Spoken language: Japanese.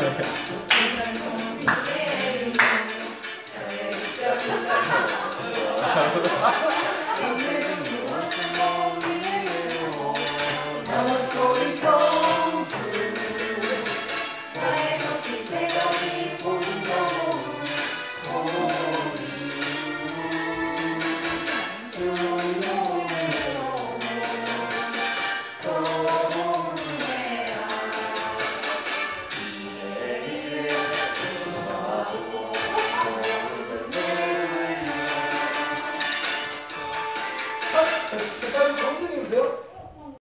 どうぞ。 그, 그 사람 선생님이세요?